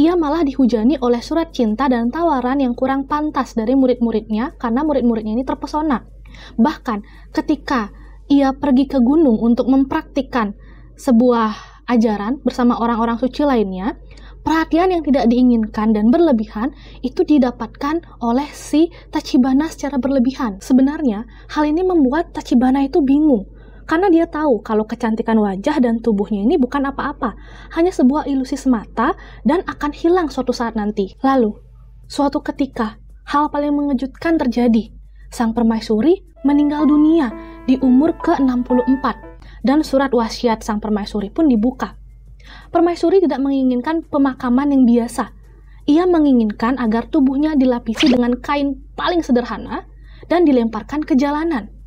ia malah dihujani oleh surat cinta dan tawaran yang kurang pantas dari murid-muridnya karena murid-muridnya ini terpesona. Bahkan ketika ia pergi ke gunung untuk mempraktikkan sebuah ajaran bersama orang-orang suci lainnya, perhatian yang tidak diinginkan dan berlebihan itu didapatkan oleh si Tachibana secara berlebihan. Sebenarnya, hal ini membuat Tachibana itu bingung karena dia tahu kalau kecantikan wajah dan tubuhnya ini bukan apa-apa, hanya sebuah ilusi semata dan akan hilang suatu saat nanti. Lalu, suatu ketika, hal paling mengejutkan terjadi. Sang permaisuri meninggal dunia di umur ke-64 dan surat wasiat sang permaisuri pun dibuka. Permaisuri tidak menginginkan pemakaman yang biasa. Ia menginginkan agar tubuhnya dilapisi dengan kain paling sederhana dan dilemparkan ke jalanan.